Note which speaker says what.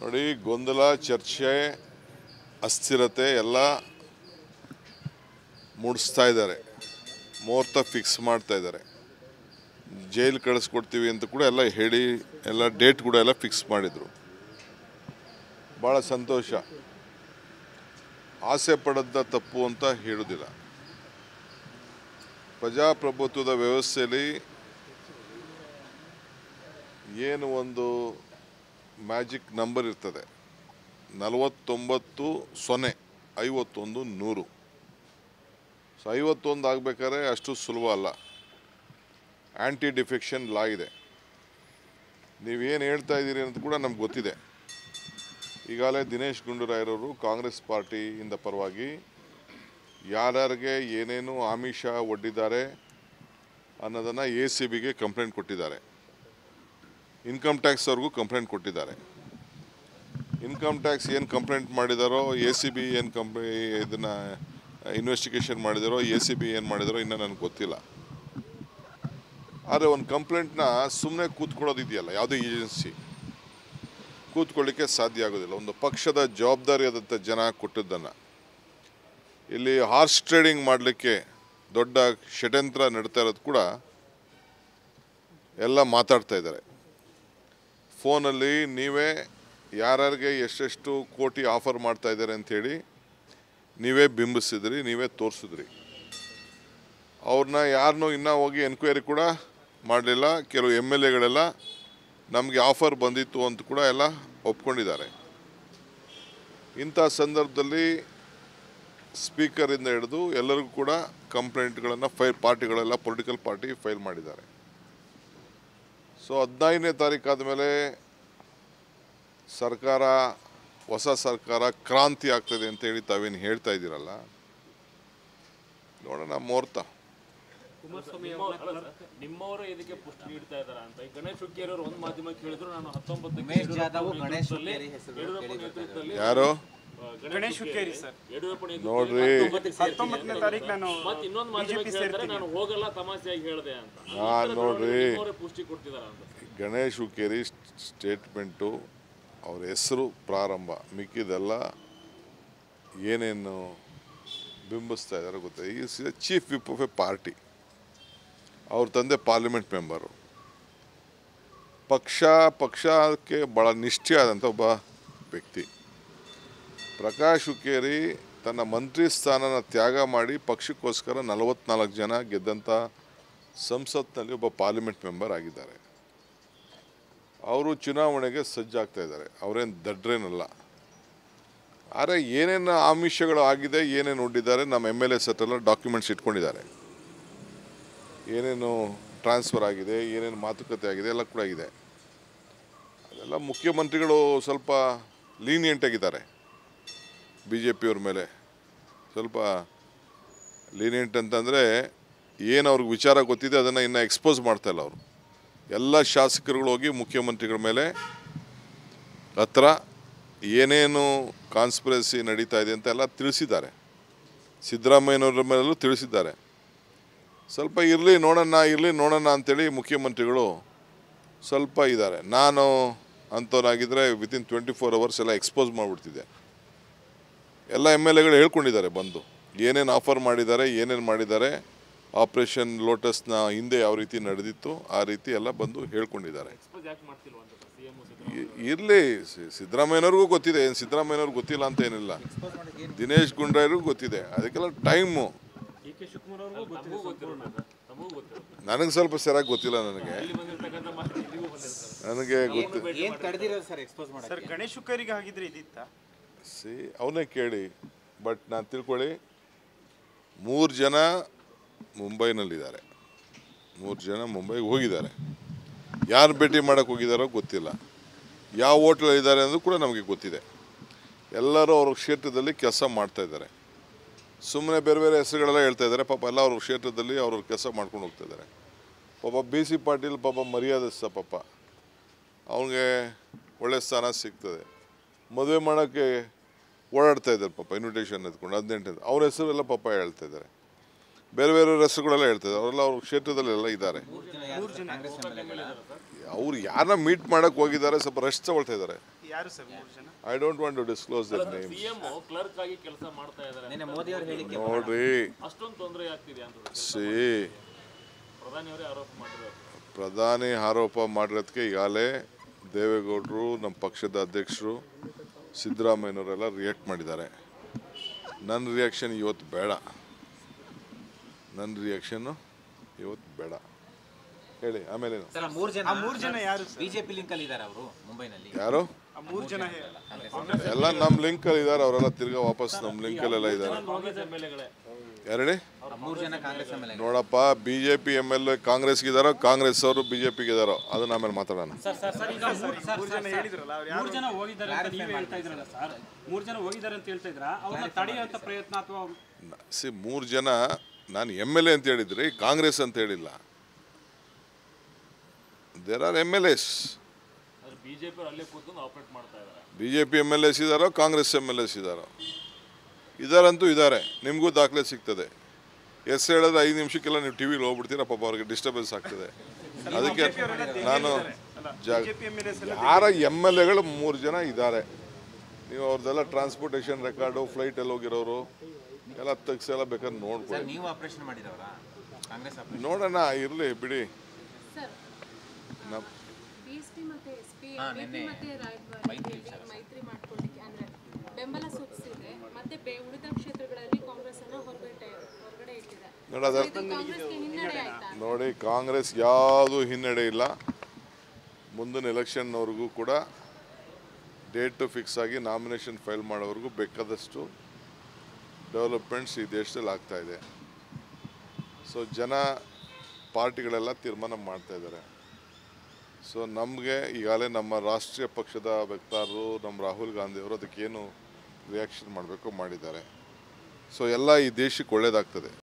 Speaker 1: ನೋಡಿ, ಗೊಂದಲ, ಚರ್ಚೆ, ಅಸ್ಥಿರತೆ ಎಲ್ಲ ಮೂಡಿಸ್ತಾ ಇದ್ದಾರೆ. ಮುಹೂರ್ತ ಫಿಕ್ಸ್ ಮಾಡ್ತಾ ಇದ್ದಾರೆ. ಜೈಲು ಕಳಿಸ್ಕೊಡ್ತೀವಿ ಅಂತ ಕೂಡ ಎಲ್ಲ ಹೇಳಿ, ಎಲ್ಲ ಡೇಟ್ ಕೂಡ ಎಲ್ಲ ಫಿಕ್ಸ್ ಮಾಡಿದರು. ಭಾಳ ಸಂತೋಷ. ಆಸೆ ಪಡದ್ದ ತಪ್ಪು ಅಂತ ಹೇಳೋದಿಲ್ಲ. ಪ್ರಜಾಪ್ರಭುತ್ವದ ವ್ಯವಸ್ಥೆಯಲ್ಲಿ ಏನು ಒಂದು ಮ್ಯಾಜಿಕ್ ನಂಬರ್ ಇರ್ತದೆ. ನಲವತ್ತೊಂಬತ್ತು ಸೊನ್ನೆ, ಐವತ್ತೊಂದು ನೂರು. ಸೊ, ಐವತ್ತೊಂದು ಆಗಬೇಕಾದ್ರೆ ಅಷ್ಟು ಸುಲಭ ಅಲ್ಲ. ಆ್ಯಂಟಿ ಡಿಫೆಕ್ಷನ್ ಲಾ ಇದೆ. ನೀವೇನು ಹೇಳ್ತಾ ಇದ್ದೀರಿ ಅಂತ ಕೂಡ ನಮ್ಗೆ ಗೊತ್ತಿದೆ. ಈಗಾಗಲೇ ದಿನೇಶ್ ಗುಂಡೂರಾಯರವರು ಕಾಂಗ್ರೆಸ್ ಪಾರ್ಟಿಯಿಂದ ಪರವಾಗಿ ಯಾರ್ಯಾರಿಗೆ ಏನೇನು ಆಮಿಷ ಒಡ್ಡಿದ್ದಾರೆ ಅನ್ನೋದನ್ನು ಎ ಸಿ ಬಿಗೆ ಕಂಪ್ಲೇಂಟ್ ಕೊಟ್ಟಿದ್ದಾರೆ. ಇನ್ಕಮ್ ಟ್ಯಾಕ್ಸ್ ಅವ್ರಿಗೂ ಕಂಪ್ಲೇಂಟ್ ಕೊಟ್ಟಿದ್ದಾರೆ. ಇನ್ಕಮ್ ಟ್ಯಾಕ್ಸ್ ಏನು ಕಂಪ್ಲೇಂಟ್ ಮಾಡಿದಾರೋ, ಎ ಸಿ ಬಿ ಏನು ಕಂಪ್ ಇದನ್ನು ಇನ್ವೆಸ್ಟಿಗೇಷನ್ ಮಾಡಿದಾರೋ, ಎ ಸಿ ಬಿ ಏನು ಮಾಡಿದಾರೋ ಇನ್ನೂ ನನಗೆ ಗೊತ್ತಿಲ್ಲ. ಆದರೆ ಒಂದು ಕಂಪ್ಲೇಂಟ್ನ ಸುಮ್ಮನೆ ಕೂತ್ಕೊಳ್ಳೋದಿದೆಯಲ್ಲ, ಯಾವುದೇ ಏಜೆನ್ಸಿ. ಕೂತ್ಕೊಳ್ಳಿಕ್ಕೆ ಸಾಧ್ಯ ಆಗೋದಿಲ್ಲ. ಒಂದು ಪಕ್ಷದ ಜವಾಬ್ದಾರಿಯಾದಂಥ ಜನ ಕೊಟ್ಟಿದ್ದನ್ನು. ಇಲ್ಲಿ ಹಾರ್ಸ್ ಟ್ರೇಡಿಂಗ್ ಮಾಡಲಿಕ್ಕೆ ದೊಡ್ಡ ಷಡ್ಯಂತ್ರ ನಡೀತಾ ಇರೋದು ಕೂಡ ಎಲ್ಲ ಮಾತಾಡ್ತಾ ಇದ್ದಾರೆ. ಫೋನಲ್ಲಿ ನೀವೇ ಯಾರ್ಯಾರಿಗೆ ಎಷ್ಟೆಷ್ಟು ಕೋಟಿ ಆಫರ್ ಮಾಡ್ತಾ ಇದ್ದಾರೆ ಅಂಥೇಳಿ ನೀವೇ ಬಿಂಬಿಸಿದ್ರಿ, ನೀವೇ ತೋರಿಸಿದ್ರಿ. ಅವ್ರನ್ನ ಯಾರನ್ನೂ ಇನ್ನೂ ಹೋಗಿ ಎನ್ಕ್ವೈರಿ ಕೂಡ ಮಾಡಲಿಲ್ಲ, ಕೆಲವು ಎಂ ಎಲ್ ಎಗಳೆಲ್ಲ ನಮಗೆ ಆಫರ್ ಬಂದಿತ್ತು ಅಂತ ಕೂಡ ಎಲ್ಲ ಒಪ್ಕೊಂಡಿದ್ದಾರೆ. ಇಂಥ ಸಂದರ್ಭದಲ್ಲಿ ಸ್ಪೀಕರಿಂದ ಹಿಡಿದು ಎಲ್ಲರಿಗೂ ಕೂಡ ಕಂಪ್ಲೇಂಟ್ಗಳನ್ನು ಫೈಲ್ ಪಾರ್ಟಿಗಳೆಲ್ಲ ಪೊಲಿಟಿಕಲ್ ಪಾರ್ಟಿ ಫೈಲ್ ಮಾಡಿದ್ದಾರೆ. ಸೊ ಹದಿನೈದನೇ ತಾರೀಕು ಆದಮೇಲೆ ಸರ್ಕಾರ ಹೊಸ ಸರ್ಕಾರ ಕ್ರಾಂತಿ ಆಗ್ತದೆ ಅಂತ ಹೇಳಿ ತಾವೇನು ಹೇಳ್ತಾ ಇದ್ದೀರಲ್ಲ? ನೋಡೋಣ ಮುಹೂರ್ತ.
Speaker 2: ಕುಮಾರಸ್ವಾಮಿ ಅವ್ರನ್ನ
Speaker 3: ನಿಮ್ಮವರು ಇದಕ್ಕೆ ಪುಷ್ಟಿ ನೀಡ್ತಾ ಇದಾರ ಅಂತ. ಈ ಗಣೇಶ್ ಹುಕ್ಕೇರಿ ಅವರು ಒಂದು ಮಾಧ್ಯಮಕ್ಕೆ ಹೇಳಿದ್ರು ನಾನು ಹತ್ತೊಂಬತ್ತಕ್ಕೆ
Speaker 4: ಉಮೇಶ್ ಜಾಧವ್ ಗಣೇಶ್ ಹೆಸರು
Speaker 3: ನೇತೃತ್ವದಲ್ಲಿ
Speaker 1: ಯಾರು?
Speaker 2: ಗಣೇಶ್ ಹುಕ್ಕೇರಿ ಸರ್.
Speaker 1: ನೋಡ್ರಿ.
Speaker 2: ಹತ್ತೊಂಬತ್ತನೇ ತಾರೀಕು ನಾನು
Speaker 3: ಇನ್ನೊಂದು
Speaker 2: ಬಿಜೆಪಿ ಸೇರ್ತೀನಿ.
Speaker 3: ನಾನು ಹೋಗಲ್ಲ ತಮಾಷೆಯಾಗಿ ಹೇಳಿದೆ ಅಂತ.
Speaker 1: ನೋಡ್ರಿ.
Speaker 3: ಪುಷ್ಟಿ ಕೊಡ್ತಿದಾರ ಅಂತ.
Speaker 1: ಗಣೇಶ್ ಹುಕ್ಕೇರಿ ಸ್ಟೇಟ್ಮೆಂಟು ಅವ್ರ ಹೆಸರು ಪ್ರಾರಂಭ ಮಿಕ್ಕಿದೆಲ್ಲ ಏನೇನು ಬಿಂಬಿಸ್ತಾ ಇದ್ದಾರೆ ಈ is chief whip of a party ಅವ್ರ ತಂದೆ ಪಾರ್ಲಿಮೆಂಟ್ ಮೆಂಬರು ಪಕ್ಷ ಪಕ್ಷಕ್ಕೆ ಭಾಳ ನಿಷ್ಠೆ ಆದಂಥ ಒಬ್ಬ ವ್ಯಕ್ತಿ. ಪ್ರಕಾಶ್ ಹುಕ್ಕೇರಿ ತನ್ನ ಮಂತ್ರಿ ಸ್ಥಾನನ ತ್ಯಾಗ ಮಾಡಿ ಪಕ್ಷಕ್ಕೋಸ್ಕರ ನಲವತ್ನಾಲ್ಕು ಜನ ಗೆದ್ದಂಥ ಸಂಸತ್ನಲ್ಲಿ ಒಬ್ಬ ಪಾರ್ಲಿಮೆಂಟ್ ಮೆಂಬರ್ ಆಗಿದ್ದಾರೆ. ಅವರು ಚುನಾವಣೆಗೆ ಸಜ್ಜಾಗ್ತಾ ಇದ್ದಾರೆ. ಅವರೇನು ದಡ್ರೇನಲ್ಲ. ಆದರೆ ಏನೇನು ಆಮಿಷಗಳು ಆಗಿದೆ, ಏನೇನು ಒಡ್ಡಿದ್ದಾರೆ ನಮ್ಮ ಎಂ ಎಲ್ ಎಸ್ ಹತ್ರೆಲ್ಲ ಡಾಕ್ಯುಮೆಂಟ್ಸ್ ಇಟ್ಕೊಂಡಿದ್ದಾರೆ. ಏನೇನು ಟ್ರಾನ್ಸ್ಫರ್ ಆಗಿದೆ, ಏನೇನು ಮಾತುಕತೆ ಆಗಿದೆ, ಎಲ್ಲ ಕೂಡ ಇದೆ. ಅದೆಲ್ಲ ಮುಖ್ಯಮಂತ್ರಿಗಳು ಸ್ವಲ್ಪ ಲೀನಿಯೆಂಟ್ ಆಗಿದ್ದಾರೆ. ಬಿ ಜೆ ಪಿಯವ್ರ ಮೇಲೆ. ಸ್ವಲ್ಪ ಲೀನಿಯಂಟ್ ಅಂತಂದರೆ ಏನು ಅವ್ರಿಗೆ ವಿಚಾರ ಗೊತ್ತಿದೆ ಅದನ್ನು ಇನ್ನು ಎಕ್ಸ್ಪೋಸ್ ಮಾಡ್ತಾ ಇಲ್ಲ ಅವರು. ಎಲ್ಲ ಶಾಸಕರುಗಳು ಹೋಗಿ ಮುಖ್ಯಮಂತ್ರಿಗಳ ಮೇಲೆ ಹತ್ರ ಏನೇನು ಕಾನ್ಸ್ಪಿರಸಿ ನಡೀತಾ ಇದೆ ಅಂತ ಎಲ್ಲ ತಿಳಿಸಿದ್ದಾರೆ. ಸಿದ್ದರಾಮಯ್ಯನವ್ರ ಮೇಲೂ ತಿಳಿಸಿದ್ದಾರೆ. ಸ್ವಲ್ಪ ಇರಲಿ ನೋಡೋಣ ಇರಲಿ ನೋಡೋಣ ಅಂಥೇಳಿ ಮುಖ್ಯಮಂತ್ರಿಗಳು ಸ್ವಲ್ಪ ಇದ್ದಾರೆ. ನಾನು ಅಂಥವ್ರಾಗಿದ್ದರೆ ವಿತಿನ್ ಟ್ವೆಂಟಿ ಫೋರ್ ಅವರ್ಸ್ ಎಲ್ಲ ಎಕ್ಸ್ಪೋಸ್ ಮಾಡಿಬಿಡ್ತಿದ್ದೆ. ಎಲ್ಲ ಎಂ ಎಲ್ ಎಗಳು ಹೇಳ್ಕೊಂಡಿದ್ದಾರೆ ಬಂದು. ಏನೇನು ಆಫರ್ ಮಾಡಿದ್ದಾರೆ ಏನೇನು ಮಾಡಿದ್ದಾರೆ ಆಪರೇಷನ್ ಲೋಟಸ್ನ ಹಿಂದೆ ಯಾವ ರೀತಿ ನಡೆದಿತ್ತು ಆ ರೀತಿ ಎಲ್ಲ ಬಂದು ಹೇಳ್ಕೊಂಡಿದ್ದಾರೆ.
Speaker 3: ಎಕ್ಸ್ಪೋಸ್ ಮಾಡ್ತಿಲ್ವಾ ಅಂತ ಸಿಎಂ
Speaker 1: ಇರಲಿ ಸಿದ್ದರಾಮಯ್ಯನವ್ರಿಗೂ ಗೊತ್ತಿದೆ ಏನು ಸಿದ್ದರಾಮಯ್ಯನವ್ರಿಗೆ ಗೊತ್ತಿಲ್ಲ ಅಂತ ಏನಿಲ್ಲ. ದಿನೇಶ್ ಗುಂಡ್ರಾಯ್ರಿಗೂ ಗೊತ್ತಿದೆ ಅದಕ್ಕೆಲ್ಲ ಟೈಮು. ನನಗೆ ಸ್ವಲ್ಪ ಸರಿಯಾಗಿ ಗೊತ್ತಿಲ್ಲ ನನಗೆ. ನನಗೆ ಗೊತ್ತು ಸಿ, ಅವನೇ ಕೇಳಿ, ಬಟ್ ನಾನು ತಿಳ್ಕೊಳ್ಳಿ, ಮೂರು ಜನ ಮುಂಬೈನಲ್ಲಿದ್ದಾರೆ. ಮೂರು ಜನ ಮುಂಬೈಗೆ ಹೋಗಿದ್ದಾರೆ. ಯಾರು ಭೇಟಿ ಮಾಡೋಕ್ಕೆ ಹೋಗಿದ್ದಾರೋ ಗೊತ್ತಿಲ್ಲ. ಯಾವ ಹೋಟ್ಲಲ್ಲಿದ್ದಾರೆ ಅನ್ನೋದು ಕೂಡ ನಮಗೆ ಗೊತ್ತಿದೆ. ಎಲ್ಲರೂ ಅವ್ರ ಕ್ಷೇತ್ರದಲ್ಲಿ ಕೆಲಸ ಮಾಡ್ತಾಯಿದ್ದಾರೆ ಸುಮ್ಮನೆ ಬೇರೆ ಬೇರೆ ಹೆಸರುಗಳೆಲ್ಲ ಹೇಳ್ತಾ ಇದ್ದಾರೆ. ಪಾಪ ಎಲ್ಲ ಅವ್ರ ಕ್ಷೇತ್ರದಲ್ಲಿ ಅವ್ರವ್ರ ಕೆಲಸ ಮಾಡ್ಕೊಂಡು ಹೋಗ್ತಾ ಇದ್ದಾರೆ. ಪಾಪ ಬಿ ಸಿ ಪಾಟೀಲ್ ಪಾಪ ಮರ್ಯಾದಸ್ತ ಪಾಪ. ಅವನಿಗೆ ಒಳ್ಳೆ ಸ್ಥಾನ ಸಿಗ್ತದೆ. ಮದುವೆ ಮಾಡೋಕ್ಕೆ ಓಡಾಡ್ತಾ ಇದ್ದಾರೆ ಪಾಪ ಇನ್ವಿಟೇಷನ್ ಎತ್ಕೊಂಡು ಹದಿನೆಂಟು ಅವ್ರ ಹೆಸರೆಲ್ಲ ಪಾಪ ಹೇಳ್ತಾ ಇದ್ದಾರೆ. ಬೇರೆ ಬೇರೆ ಹೆಸರುಗಳೆಲ್ಲ ಹೇಳ್ತಾ ಇದ್ದಾರೆ. ಅವರೆಲ್ಲ ಅವ್ರ ಕ್ಷೇತ್ರದಲ್ಲೆಲ್ಲ ಇದ್ದಾರೆ. ಅವ್ರು ಯಾರನ್ನ ಮೀಟ್ ಮಾಡಕ್ಕೆ ಹೋಗಿದ್ದಾರೆ ಸ್ವಲ್ಪ ರಶ್ ತಗೊಳ್ತಾ ಇದ್ದಾರೆ.
Speaker 2: ಯಾರು ಸರ್ ಮೂರು ಜನ?
Speaker 1: I don't want to disclose that name
Speaker 3: CM clerk ಆಗಿ ಕೆಲಸ ಮಾಡ್ತಾ ಇದ್ದಾರೆ.
Speaker 4: ನಿನ್ನೆ ಮೋದಿ ಅವ್ರ ಹೇಳಿಕೆ
Speaker 1: ನೋಡ್ರಿ. ಸಿ.
Speaker 3: ಪ್ರಧಾನಿ ಅವರೇ ಆರೋಪ ಮಾಡಿರೋದು.
Speaker 1: ಪ್ರಧಾನಿ ಆರೋಪ ಮಾಡಿರೋದಕ್ಕೆ ಈಗಾಗಲೇ ದೇವೇಗೌಡರು ನಮ್ಮ ಪಕ್ಷದ ಅಧ್ಯಕ್ಷರು ಸಿದ್ದರಾಮಯ್ಯನವರೆಲ್ಲ ರಿಯಾಕ್ಟ್ ಮಾಡಿದ್ದಾರೆ. ನನ್ನ ರಿಯಾಕ್ಷನ್ ಇವತ್ತು ಬೇಡ. ನನ್ನ ರಿಯಾಕ್ಷನ್ನು ಇವತ್ತು ಬೇಡ. ಹೇಳಿ ಆಮೇಲೆ
Speaker 4: ಸರ್ ಆ ಮೂರು ಜನ
Speaker 2: ಆ ಮೂರು ಜನ ಯಾರು
Speaker 4: ಬಿಜೆಪಿ ಲಿಂಕ್ ಅಲ್ಲಿ ಇದ್ದಾರೆ ಅವರು ಮುಂಬೈನಲ್ಲಿ.
Speaker 1: ಯಾರು?
Speaker 2: ಆ ಮೂರು ಜನ
Speaker 1: ಎಲ್ಲ ನಮ್ಮ ಲಿಂಕಲ್ಲಿ ಇದ್ದಾರೆ ಅವರೆಲ್ಲ ತಿರ್ಗಾ ವಾಪಸ್ ನಮ್ಮ ಲಿಂಕಲ್ಲೆಲ್ಲ ಇದ್ದಾರೆ.
Speaker 4: ಎಂ
Speaker 1: ನೋಡಪ್ಪ B J P M L A ಕಾಂಗ್ರೆಸ್ಗೆ ಇದ್ದಾರೋ ಕಾಂಗ್ರೆಸ್ ಅವರು ಬಿ ಜೆ ಪಿಗಿದಾರೋ ಅದನ್ನ ಆಮೇಲೆ ಮಾತಾಡೋಣ.
Speaker 2: ಮೂರು ಜನ ಹೇಳಿದ್ರಲ್ಲ ಅವ್ರು
Speaker 5: ಮೂರು ಜನ ಹೋಗಿದ್ದಾರೆ ಅಂತ ನೀವೇ ಹೇಳ್ತಾ ಇದ್ರಲ್ಲ ಸರ್? ಮೂರು ಜನ ಹೋಗಿದ್ದಾರೆ ಅಂತ ಹೇಳ್ತಾ ಇದ್ರ? ಅವ್ರನ್ನ ತಡೆಯುವಂತ ಪ್ರಯತ್ನ ಅಥವಾ
Speaker 1: ಸಿ ಮೂರು ಜನ ನಾನು ಎಂ ಎಲ್ ಎ ಅಂತ ಹೇಳಿದ್ರಿ ಕಾಂಗ್ರೆಸ್ ಅಂತ ಹೇಳಿಲ್ಲ. There are M L S
Speaker 3: ಆದ್ರೆ ಬಿಜೆಪಿ ಅಲ್ಲೇ ಕೂತ್ಕೊಂಡು ಆಪರೇಟ್ ಮಾಡ್ತಾ ಇದ್ದಾರೆ.
Speaker 1: B J P M L S ಇದಾರೋ Congress M L S ಇದ್ದಾರೋ ಇದಾರಂತೂ ಇದ್ದಾರೆ ನಿಮಗೂ ದಾಖಲೆ ಸಿಗ್ತದೆ. ಎಸ್ ಹೇಳಿದ್ರೆ ಐದು ನಿಮಿಷಕ್ಕೆಲ್ಲ ನೀವು ಟಿ ವಿಲಿ ಹೋಗ್ಬಿಡ್ತೀರ ಪಾಪ ಅವ್ರಿಗೆ ಡಿಸ್ಟರ್ಬೆನ್ಸ್ ಆಗ್ತದೆ. ಅದಕ್ಕೆ ನಾನು
Speaker 2: ಜಾಗ
Speaker 1: ಯಾರ ಎಂ ಎಲ್ ಎಗಳು ಮೂರು ಜನ ಇದ್ದಾರೆ ನೀವು ಅವ್ರದ್ದೆಲ್ಲ ಟ್ರಾನ್ಸ್ಪೋರ್ಟೇಷನ್ ರೆಕಾರ್ಡು ಫ್ಲೈಟಲ್ಲಿ ಹೋಗಿರೋರು ಎಲ್ಲ ತೆಗ್ಸೆಲ್ಲ ಬೇಕಾದ್ರೆ ನೋಡ್ಕೊಳ್ಳಿ.
Speaker 4: ಸರ್ ನೀವು ಆಪರೇಷನ್ ಮಾಡಿದವರಾ? ಕಾಂಗ್ರೆಸ್ ಆಪರೇಷನ್
Speaker 1: ನೋಡೋಣ ಇರಲಿ ಬಿಡಿ.
Speaker 6: ಸರ್
Speaker 1: ನಮ್ಮ
Speaker 6: ಬಿಎಸ್ಪಿ ಮತ್ತೆ ಎಸ್ಪಿ
Speaker 4: ಹಾ,
Speaker 6: ಮತ್ತೆ ರಾಯಭಾರಿ ಮೈತ್ರಿ ಮಾಡ್ಕೊಳ್ಳಿಕ್ಕೆ ಅಂದ್ರೆ ಬೆಂಬಲ ಸೂಚಿಸಿದೆ ಮತ್ತೆ ಬೆ- ಉಳಿದ ಕ್ಷೇತ್ರಗಳಲ್ಲಿ ಕಾಂಗ್ರೆಸ್ ಅನ್ನ ಹೊರಗಡೆ ಹೊರಗಡೆ ಇಟ್ಟಿದೆ.
Speaker 1: ನೋಡಿ ಅದರ
Speaker 6: ಹಿನ್ನಡೆ
Speaker 1: ನೋಡಿ ಕಾಂಗ್ರೆಸ್ ಯಾವುದು ಹಿನ್ನಡೆ ಇಲ್ಲ. ಮುಂದಿನ ಎಲೆಕ್ಷನ್ನವರೆಗೂ ಕೂಡ ಡೇಟು ಫಿಕ್ಸ್ ಆಗಿ ನಾಮಿನೇಷನ್ ಫೈಲ್ ಮಾಡೋವರೆಗೂ ಬೇಕಾದಷ್ಟು ಡೆವಲಪ್ಮೆಂಟ್ಸ್ ಈ ದೇಶದಲ್ಲಿ ಆಗ್ತಾ ಇದೆ. ಸೊ ಜನ ಪಾರ್ಟಿಗಳೆಲ್ಲ ತೀರ್ಮಾನ ಮಾಡ್ತಾ ಇದ್ದಾರೆ. ಸೊ ನಮಗೆ ಈಗಾಗಲೇ ನಮ್ಮ ರಾಷ್ಟ್ರೀಯ ಪಕ್ಷದ ವಕ್ತಾರರು, ನಮ್ಮ ರಾಹುಲ್ ಗಾಂಧಿ ಅವರು ಅದಕ್ಕೇನು ರಿಯಾಕ್ಷನ್ ಮಾಡಬೇಕು ಮಾಡಿದ್ದಾರೆ. ಸೊ ಎಲ್ಲ ಈ ದೇಶಕ್ಕೆ ಒಳ್ಳೆಯದಾಗ್ತದೆ